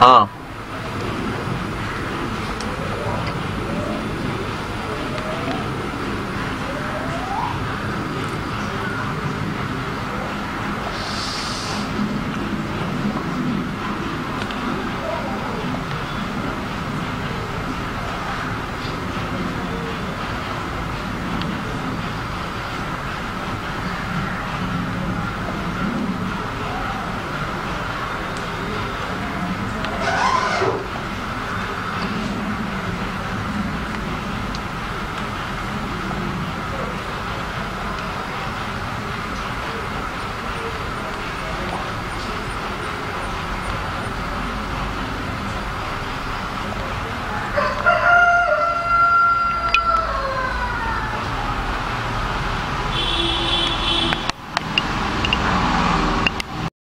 啊。